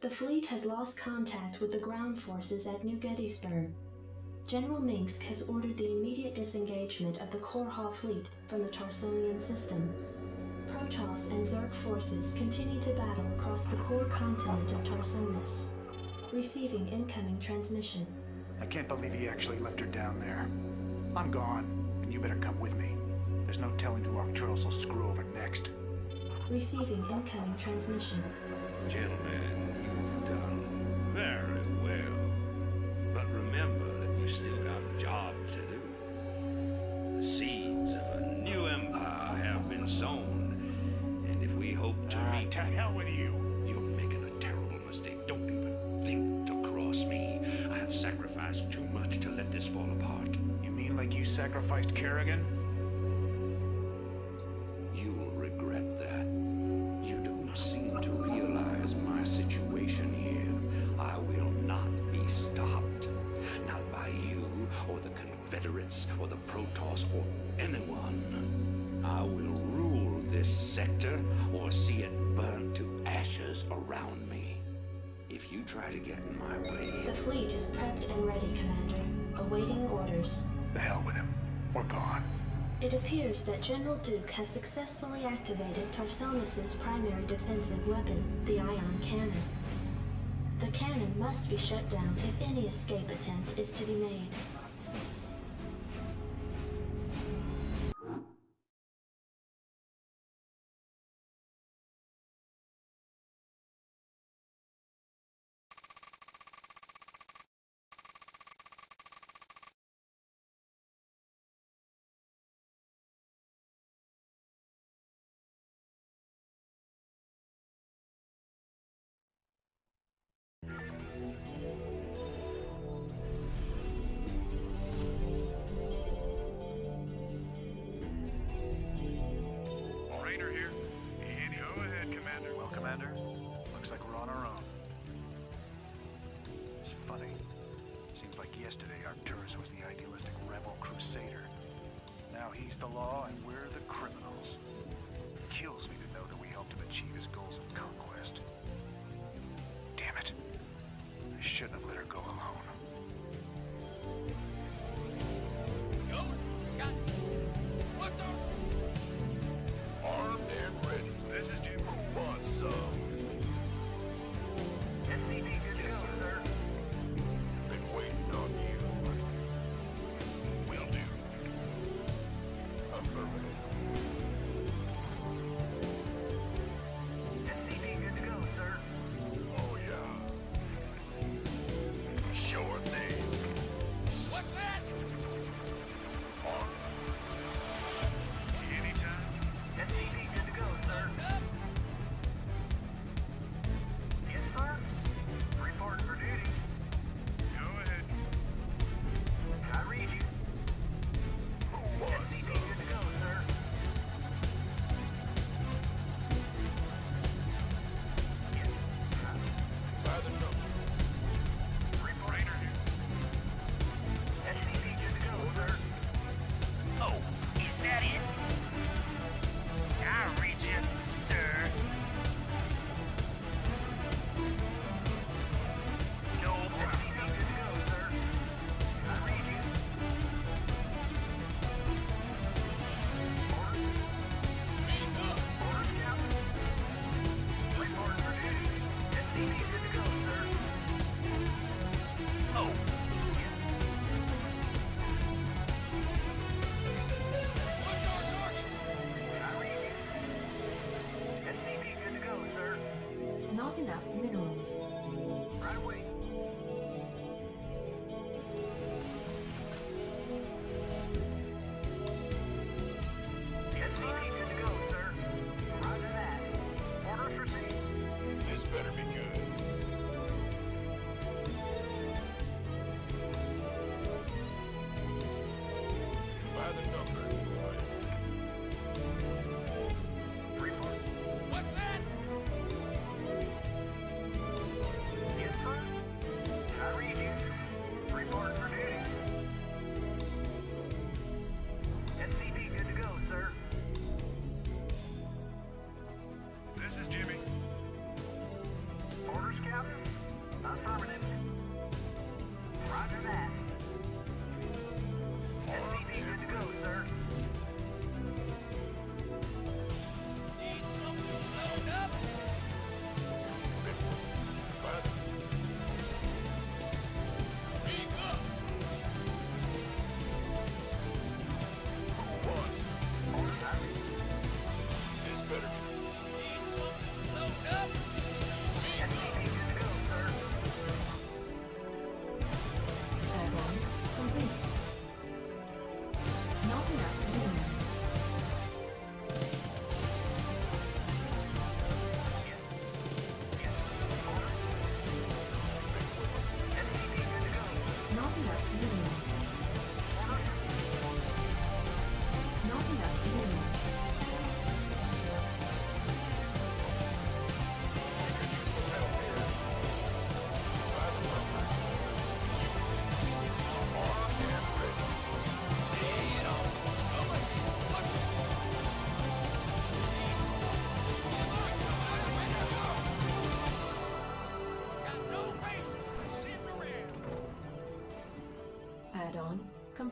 The fleet has lost contact with the ground forces at New Gettysburg. General Mengsk has ordered the immediate disengagement of the Korhal fleet from the Tarsonian system. Protoss and Zerg forces continue to battle across the core continent of Tarsonis. Receiving incoming transmission. I can't believe he actually left her down there. I'm gone, and you better come with me. There's no telling who Arcturus will screw over next. Receiving incoming transmission. Gentlemen, sector, or see it burn to ashes around me. If you try to get in my way, The fleet is prepped and ready, Commander, awaiting orders. The hell with him. We're gone. It appears that General Duke has successfully activated Tarsonis' primary defensive weapon, the ion cannon. The cannon must be shut down if any escape attempt is to be made. Commander. Looks like we're on our own. It's funny. Seems like yesterday Arcturus was the idealistic rebel crusader. Now he's the law and we're the criminals. Kills me to know that we helped him achieve his goals of conquest. Damn it. I shouldn't have let her go alone.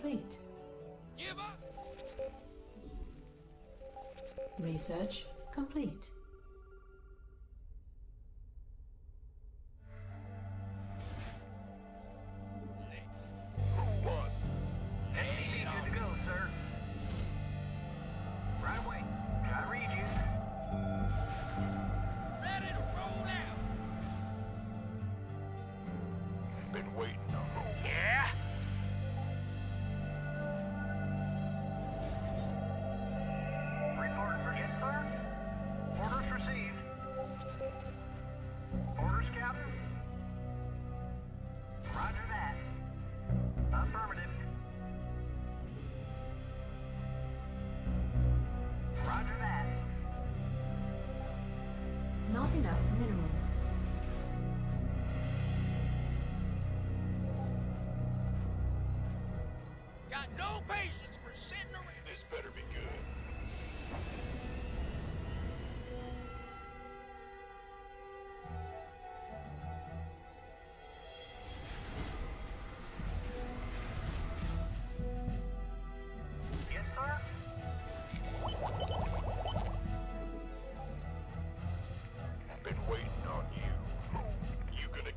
complete. Research complete.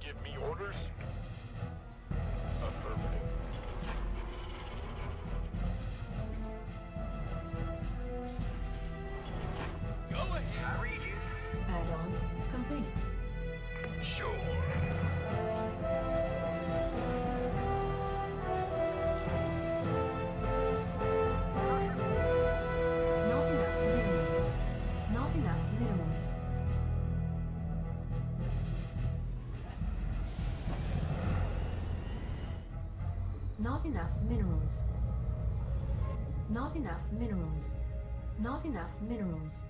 give me orders? Not enough minerals. Not enough minerals. Not enough minerals.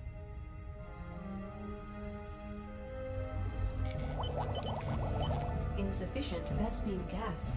Insufficient Vespene gas.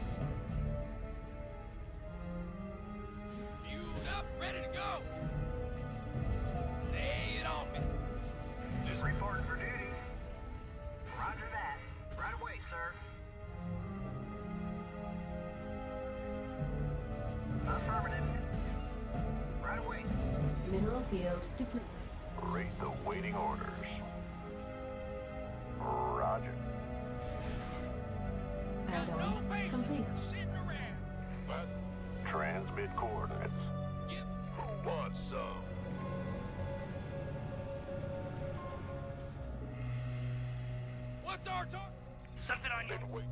What's our target? Something on your... Wait.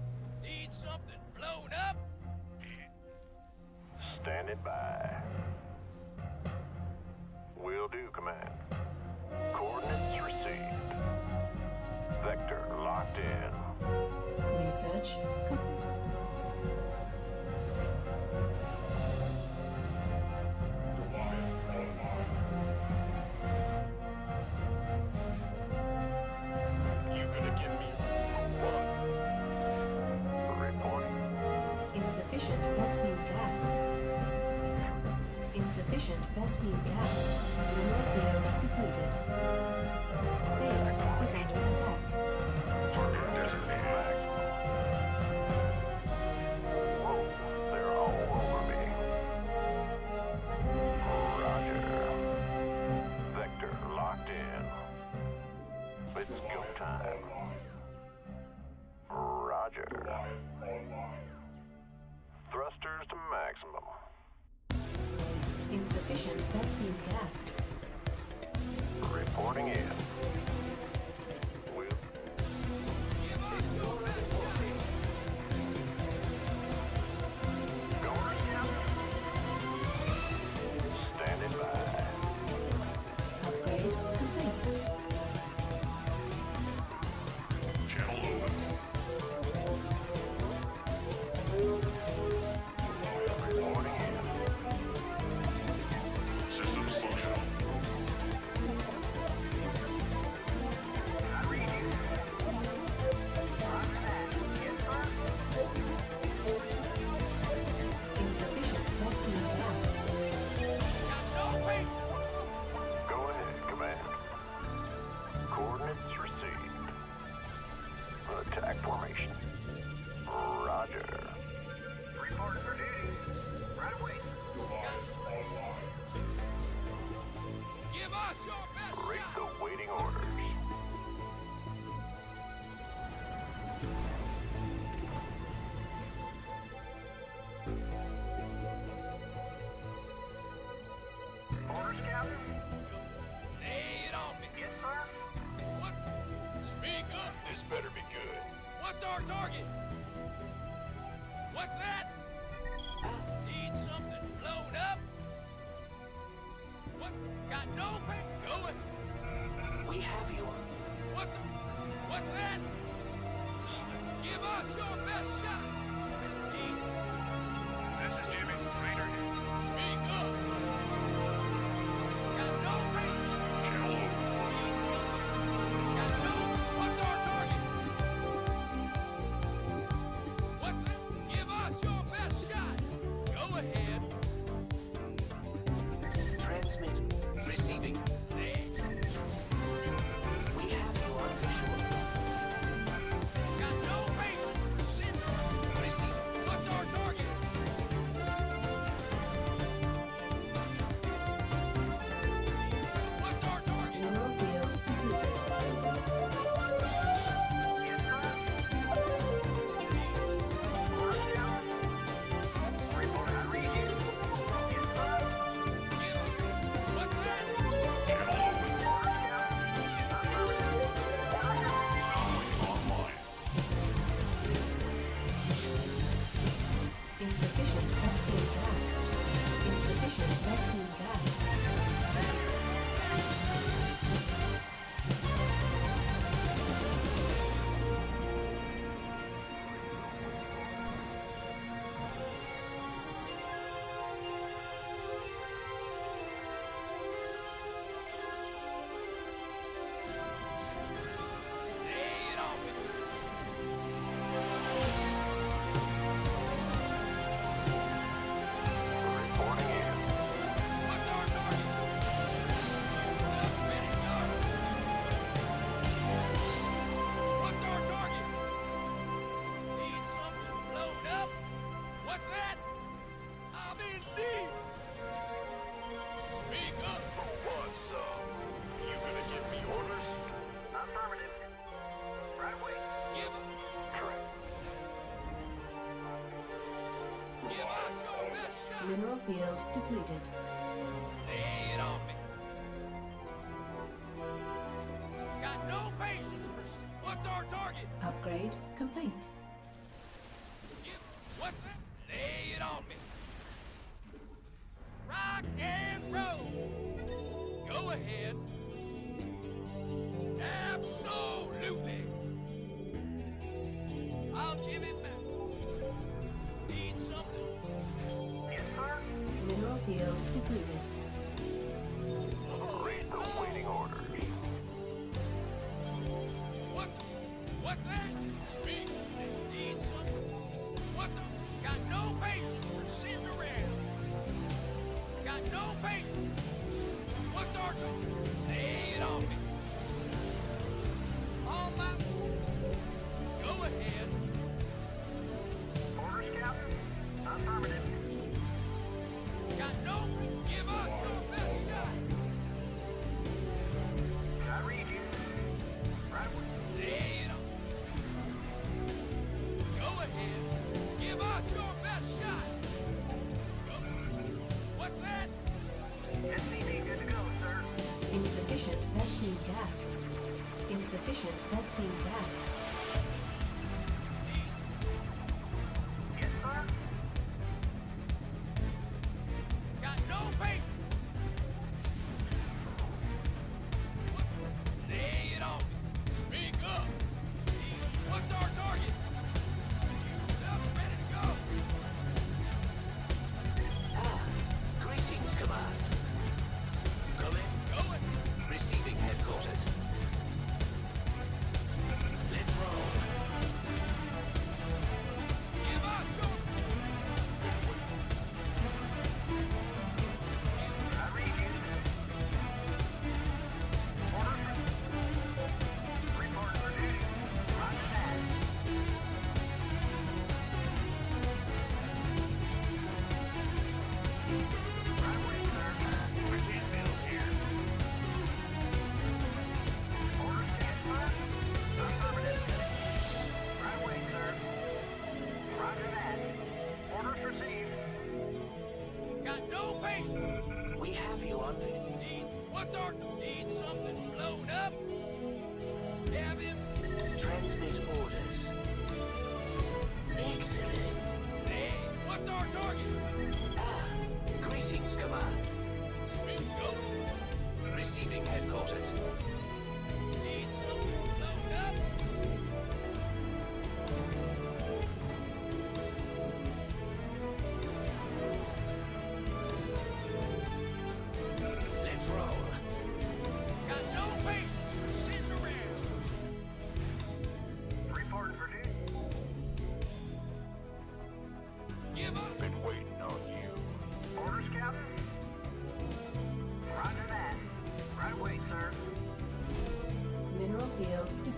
Need something blown up? Standing by. Will do, Command. Coordinates received. Vector locked in. Research complete. Vespene gas. Insufficient Vespene gas. Mineral field depleted. Base is under attack. Target designated. insufficient Vespene gas. Reporting in. Shot. Mineral field depleted. Affirmative.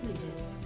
completed.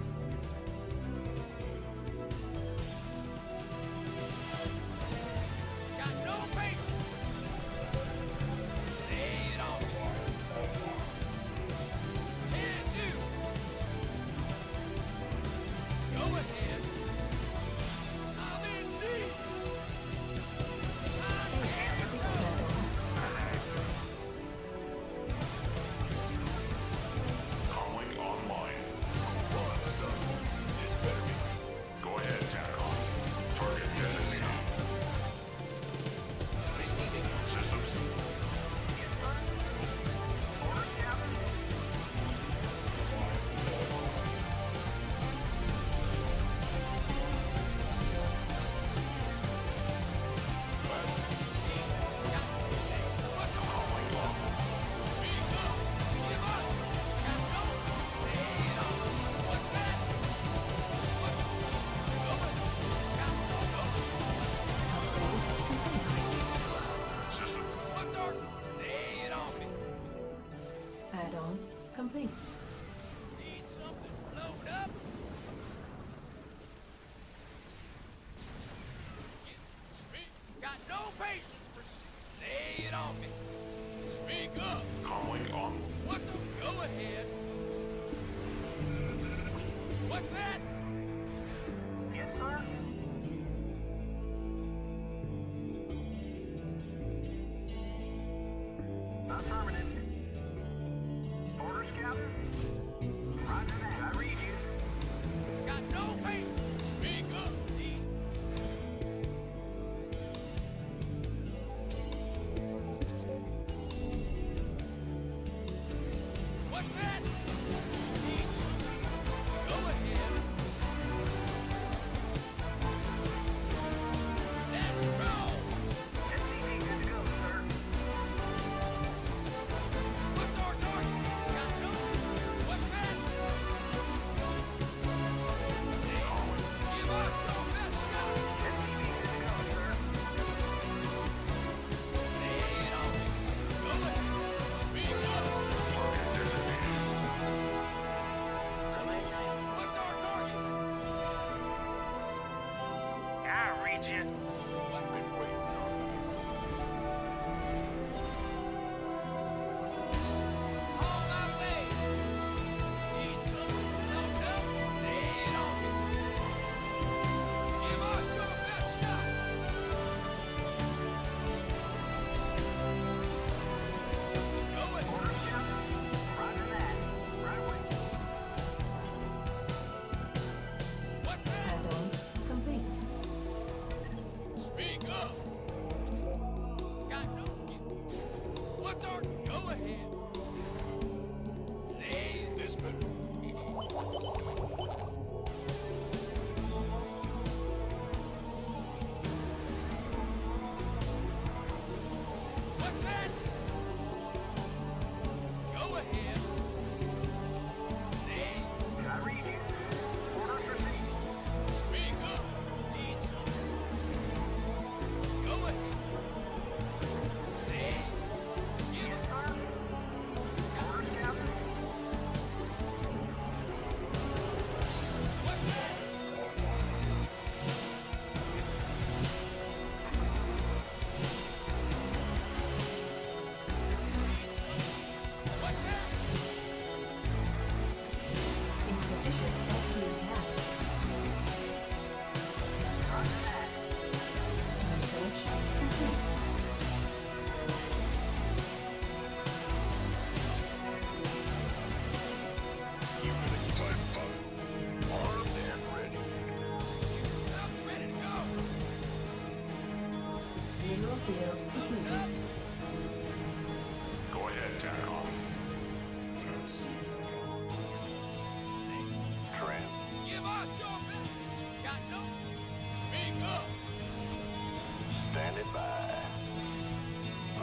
standing by.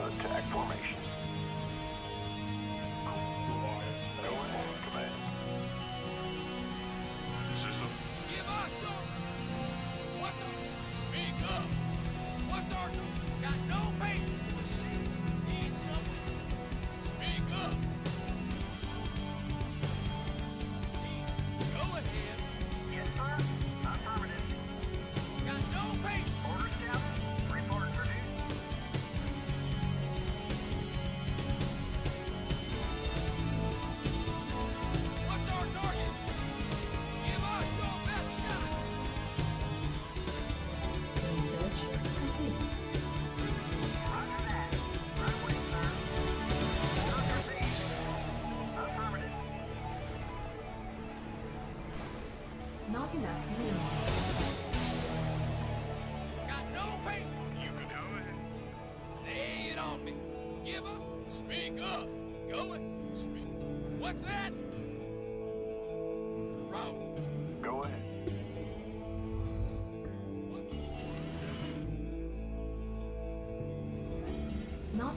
Attack formation.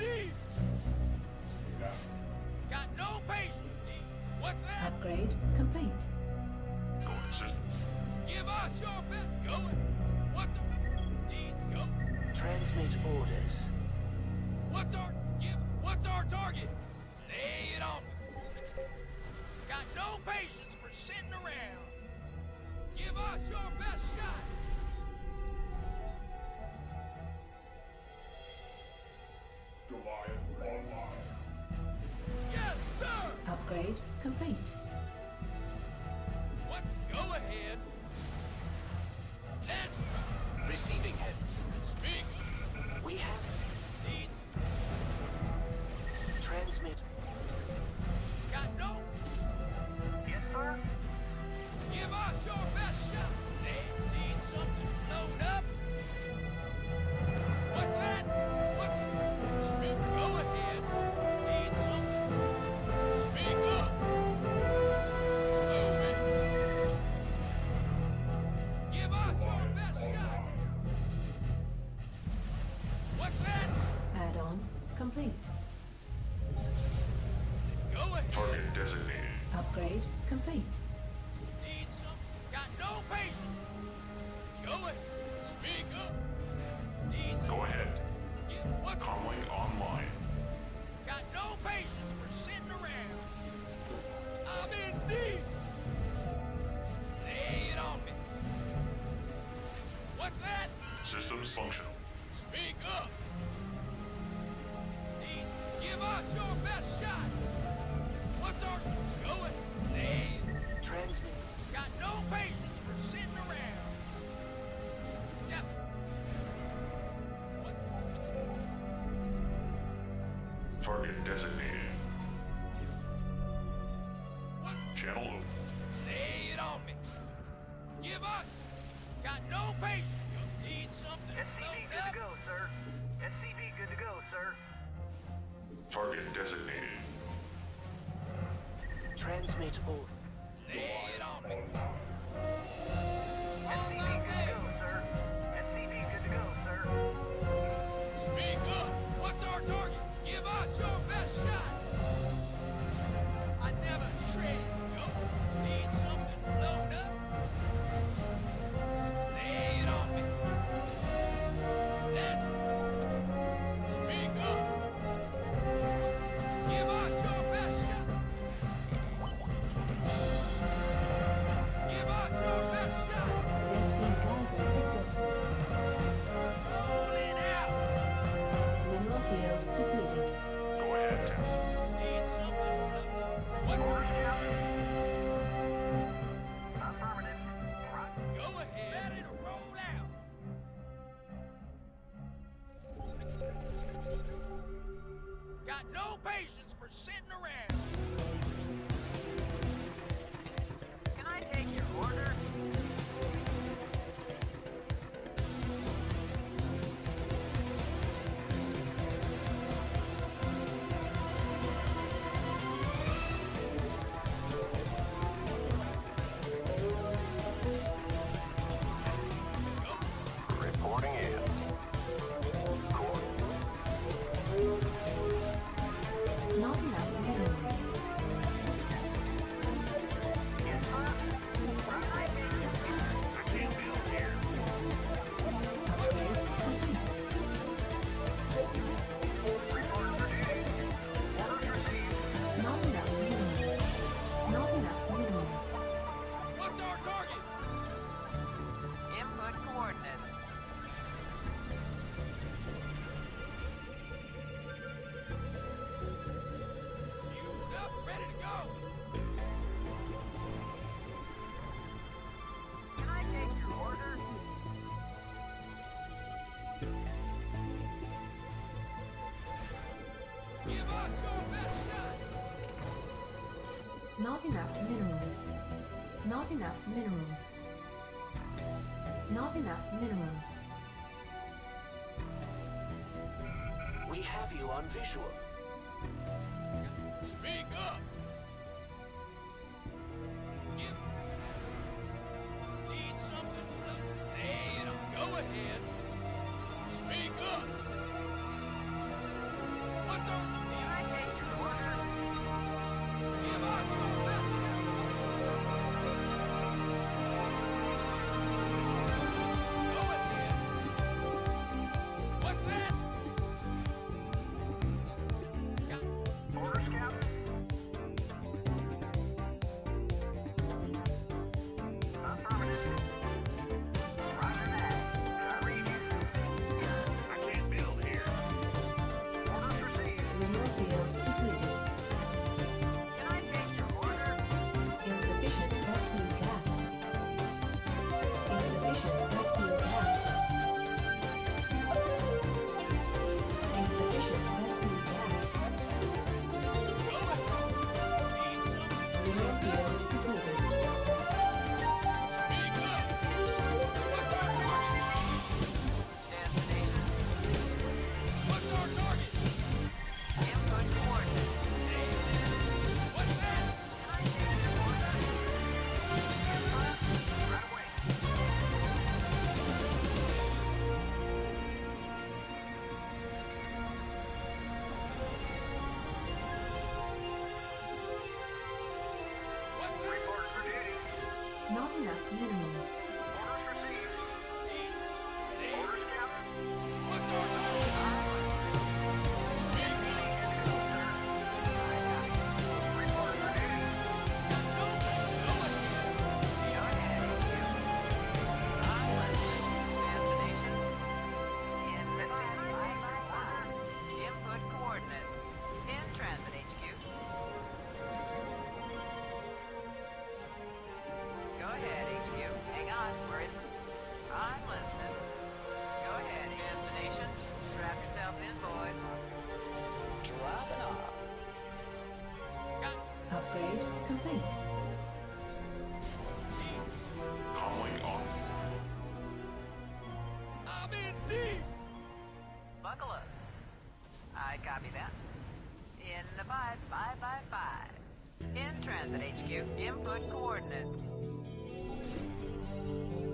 Steve! Got no patience, Steve. What's that? Upgrade complete. Go. Give us your. What's our go? Transmit orders. What's our give what's our target? Lay it on. Got no patience for sitting around. Give us your best shot. complete. Going. Target designated. Upgrade complete. target designated. Channel open. Lay it on me. Give up. Got no patience. you need something SCV good up. to go, sir. SCV good to go, sir. Target designated. Transmit order. Lay it on me. Not enough minerals. Not enough minerals. Not enough minerals. We have you on visual. Complete. Calling on. I'm in deep. Buckle up. I copy that. In the five, five, five, five. In transit, HQ. Input coordinates.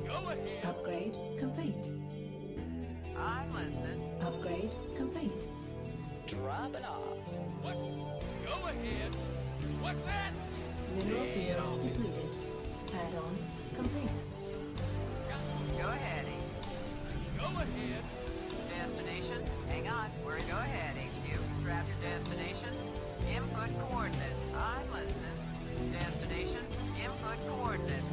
Go ahead. Upgrade complete. I'm listening. Upgrade complete. Dropping off. What? Go ahead. What's that? Mineral field depleted. Add-on complete. Go ahead. Go ahead. Destination. Hang on. We're go ahead, HQ. Strap your destination. Input coordinates. I'm listening. Destination. Input coordinates.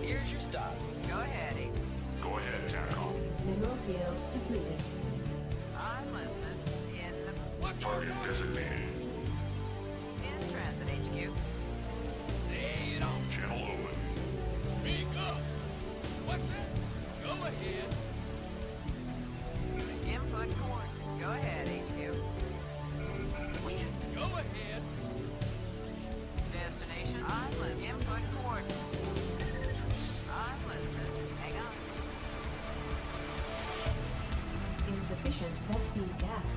Here's your stop. Go ahead, HQ. Go ahead, TACOM. Mineral field depleted. I'm listening. In the target? designated. in transit, HQ. Lay it on. Channel open. Speak up. What's that? Go ahead. Input coordinates. Go ahead, HQ. Go ahead. Destination. I'm. Input coordinates. I'm. Hang on. Insufficient Vespene gas.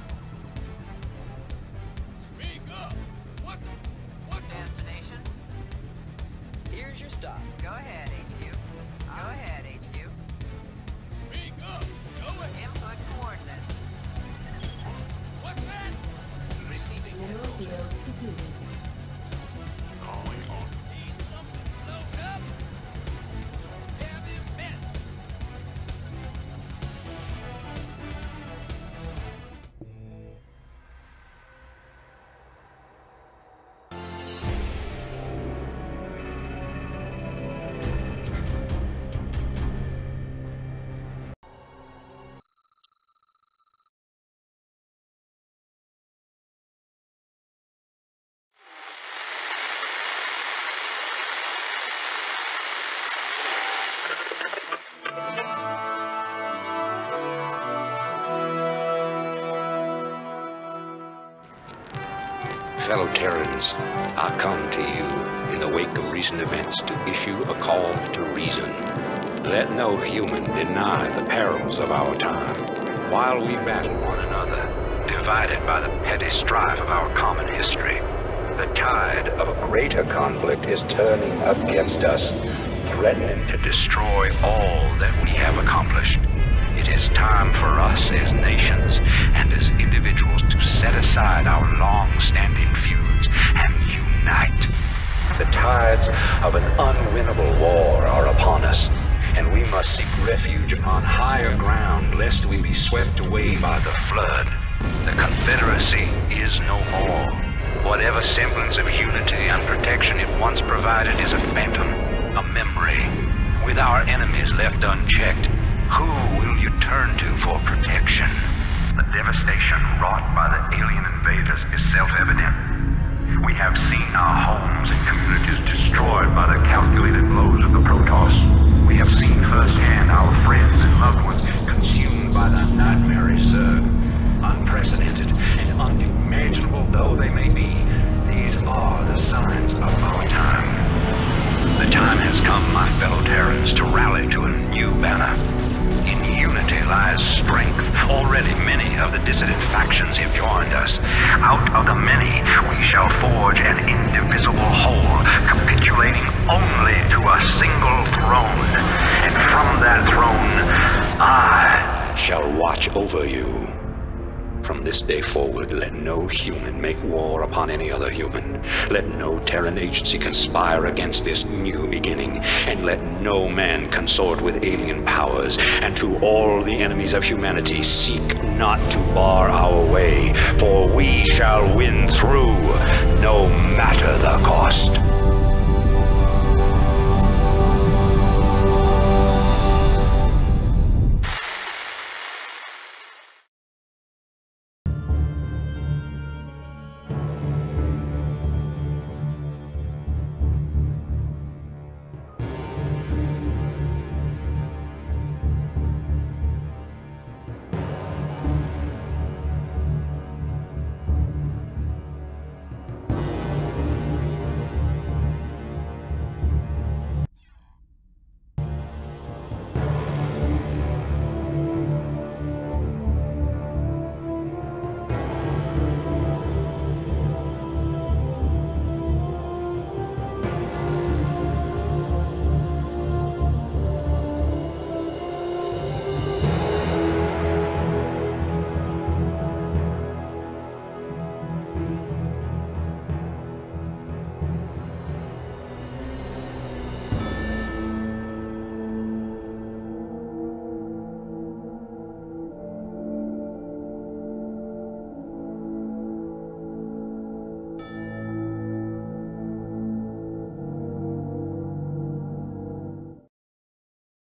Fellow Terrans, I come to you in the wake of recent events, to issue a call to reason. Let no human deny the perils of our time. While we battle one another, divided by the petty strife of our common history, the tide of a greater conflict is turning against us, threatening to destroy all that we have accomplished. It is time for us as nations and as individuals to set aside our long-standing feuds and unite. The tides of an unwinnable war are upon us, and we must seek refuge upon higher ground lest we be swept away by the flood. The Confederacy is no more. Whatever semblance of unity and protection it once provided is a phantom, a memory. With our enemies left unchecked, who will turn to for protection? The devastation wrought by the alien invaders is self-evident. We have seen our homes and communities destroyed by the calculated blows of the Protoss. We have seen firsthand our friends and loved ones consumed by the nightmare Zerg. Unprecedented and unimaginable though they may be, these are the signs of our time. The time has come, my fellow Terrans, to rally to a new banner. Unity lies strength. Already many of the dissident factions have joined us. Out of the many, we shall forge an indivisible whole, capitulating only to a single throne. And from that throne, I shall watch over you. From this day forward, let no human make war upon any other human. Let no Terran agency conspire against this new beginning. And let no man consort with alien powers. And to all the enemies of humanity, seek not to bar our way, for we shall win through, no matter the cost.